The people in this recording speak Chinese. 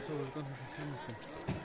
这刚才是新的。